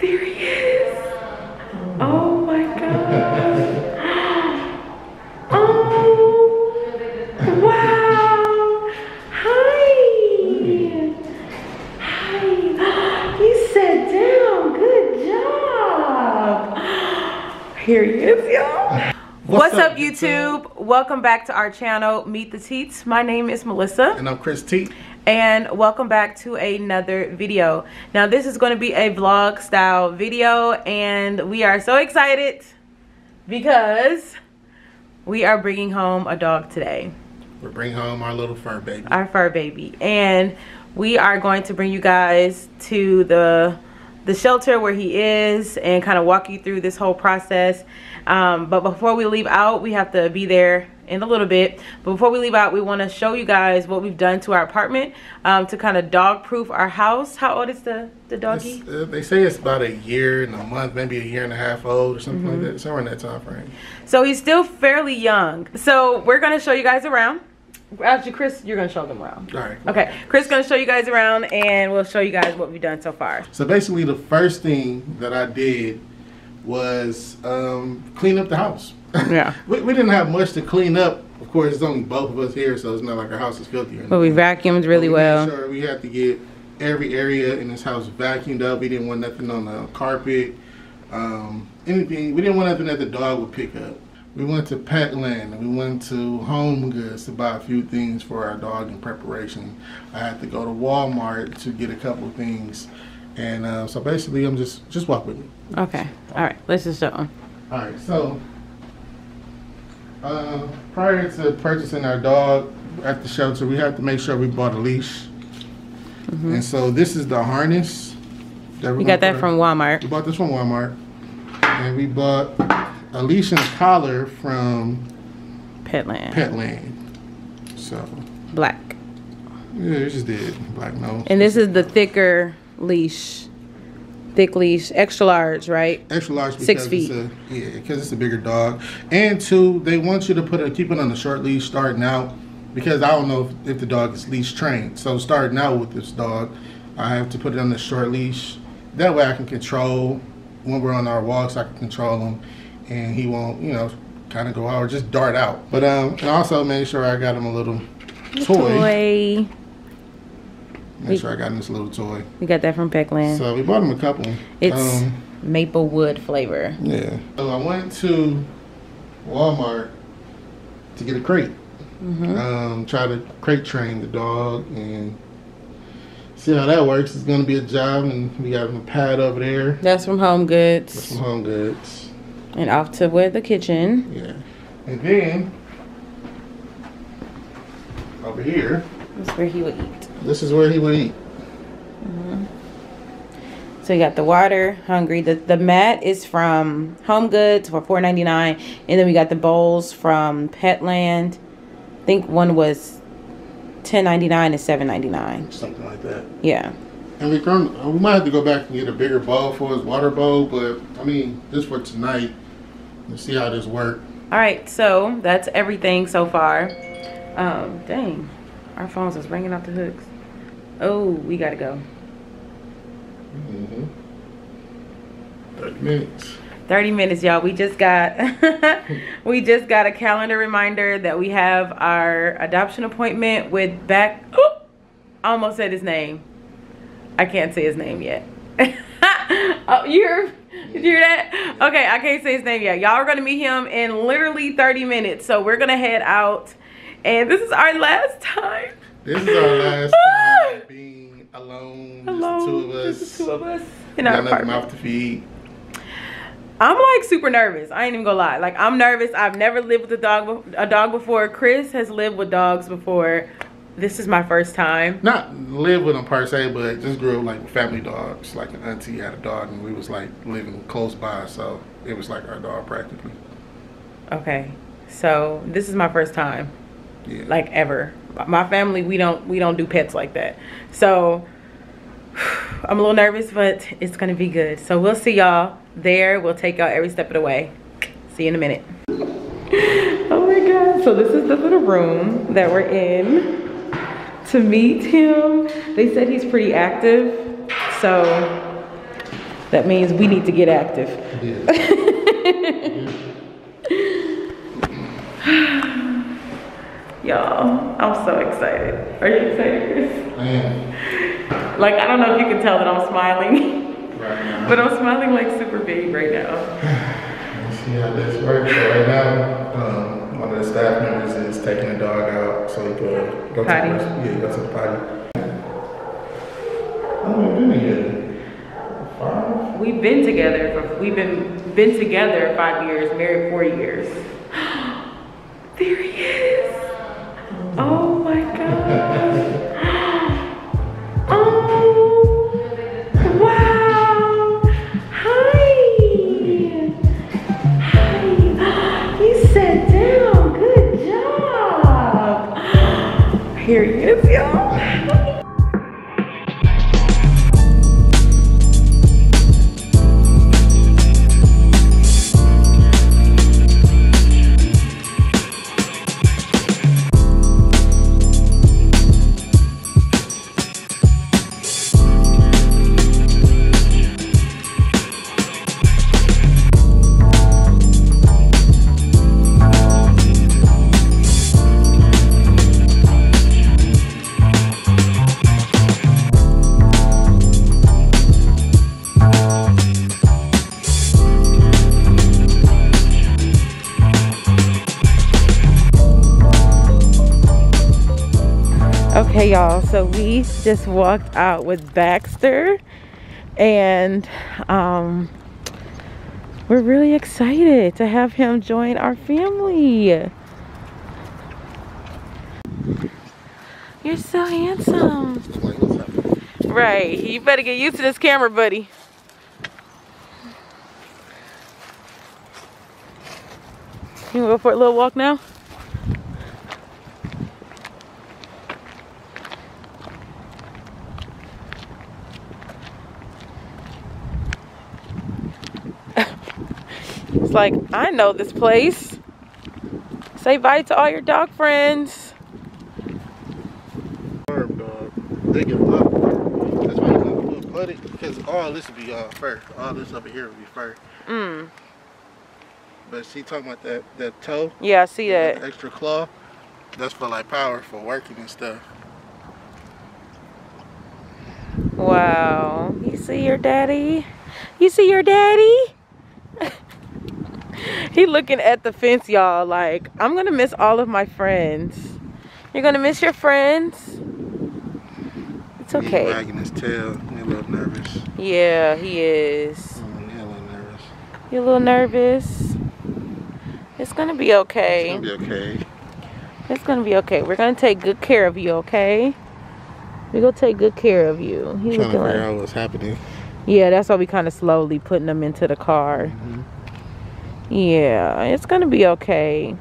There he is. Oh my god. Oh, wow. Hi. Hi. You sat down. Good job. Here he is, y'all. What's, up, YouTube? Welcome back to our channel, Meet the Teats. My name is Melissa. And I'm Chris T. And welcome back to another video. Now this is going to be a vlog style video and we are so excited because we are bringing home a dog today. We're bringing home our little fur baby. Our fur baby. And we are going to bring you guys to the the shelter where he is and kind of walk you through this whole process. Um, but before we leave out, we have to be there in a little bit. But before we leave out, we want to show you guys what we've done to our apartment um, to kind of dog proof our house. How old is the, the doggy? Uh, they say it's about a year and a month, maybe a year and a half old or something mm -hmm. like that, somewhere in that time frame. So he's still fairly young. So we're going to show you guys around. Actually, Chris, you're gonna show them around. All right. Okay, Chris gonna show you guys around, and we'll show you guys what we've done so far. So basically, the first thing that I did was um, clean up the house. Yeah. we, we, didn't have much to clean up. Of course, it's only both of us here, so it's not like our house is filthy. But we vacuumed really we well. Sure, we had to get every area in this house vacuumed up. We didn't want nothing on the carpet, um, anything. We didn't want nothing that the dog would pick up. We went to Petland we went to Home Goods to buy a few things for our dog in preparation. I had to go to Walmart to get a couple of things. And uh, so basically, I'm just, just walk with me. Okay. All right. Let's just show them. All right. So uh, prior to purchasing our dog at the shelter, we had to make sure we bought a leash. Mm -hmm. And so this is the harness. That we got that from Walmart. We bought this from Walmart. And we bought a leash and a collar from Petland. Petland. So. Black. Yeah, it just did. Black nose. And this is the thicker leash thick leash, extra large, right? Extra large. Six feet. A, yeah, because it's a bigger dog. And two, they want you to put a keep it on a short leash starting out because I don't know if, if the dog is leash trained. So starting out with this dog, I have to put it on a short leash. That way I can control when we're on our walks. I can control him, and he won't, you know, kind of go out or just dart out. But um, and also make sure I got him a little toy. toy. Make sure I got this little toy. We got that from Petland. So we bought him a couple. It's um, maple wood flavor. Yeah. So I went to Walmart to get a crate. Mm -hmm. um, try to crate train the dog and see how that works. It's gonna be a job, and we got a pad over there. That's from Home Goods. That's from Home Goods. And off to where the kitchen. Yeah. And then over here. That's where he would eat. This is where he would eat. Mm -hmm. So you got the water, hungry. The the mat is from Home Goods for four ninety nine, and then we got the bowls from Petland. I think one was ten ninety nine and seven ninety nine. Something like that. Yeah. And we can, we might have to go back and get a bigger bowl for his water bowl, but I mean, just for tonight. Let's see how this works. All right, so that's everything so far. Um, dang, our phones is ringing off the hooks. Oh, we gotta go. Mm -hmm. 30 minutes. 30 minutes, y'all. We just got we just got a calendar reminder that we have our adoption appointment with back oh, I almost said his name. I can't say his name yet. oh, you're you hear that? Okay, I can't say his name yet. Y'all are gonna meet him in literally 30 minutes. So we're gonna head out and this is our last time this is our last time being alone. Alone. Just the two of us. Just the two of us. In our apartment. mouth to feed. I'm like super nervous. I ain't even gonna lie. Like I'm nervous. I've never lived with a dog a dog before. Chris has lived with dogs before. This is my first time. Not live with them per se, but just grew up like family dogs. Like an auntie had a dog, and we was like living close by, so it was like our dog practically. Okay, so this is my first time. Yeah. Like ever. My family we don't we don't do pets like that. So i'm a little nervous but it's gonna be good. So we'll see y'all there. We'll take y'all every step of the way. See you in a minute. Oh my god. So this is the little room that we're in to meet him. They said he's pretty active so That means we need to get active. Y'all, I'm so excited. Are you excited, Chris? I am. Like, I don't know if you can tell that I'm smiling, Right now. but I'm smiling like super big right now. Let's see how this works. So right now, um, one of the staff members is taking the dog out so he could go Potty. to the yeah, go to the potty. How long have we been together? Five? We've been together for, we've been, been together five years, married four years. Okay, y'all. So we just walked out with Baxter, and um, we're really excited to have him join our family. You're so handsome. Right. You better get used to this camera, buddy. You wanna go for a little walk now? Like, I know this place. Say bye to all your dog friends. They up. That's why you got a little putty because all this would be all fur. All this over here would be fur. Mm. But she talking about that that toe, Yeah, I see that. extra claw. That's for like power for working and stuff. Wow. You see your daddy? You see your daddy? He looking at the fence, y'all, like, I'm gonna miss all of my friends. You're gonna miss your friends? It's okay. wagging his tail. A little nervous. Yeah, he is. Mm, a little nervous. You're a little nervous. It's gonna be okay. It's gonna be okay. It's gonna be okay. We're gonna take good care of you, okay? We're gonna take good care of you. He trying to figure like out what's happening. Yeah, that's why we kind of slowly putting them into the car. Mhm. Yeah, it's gonna be okay.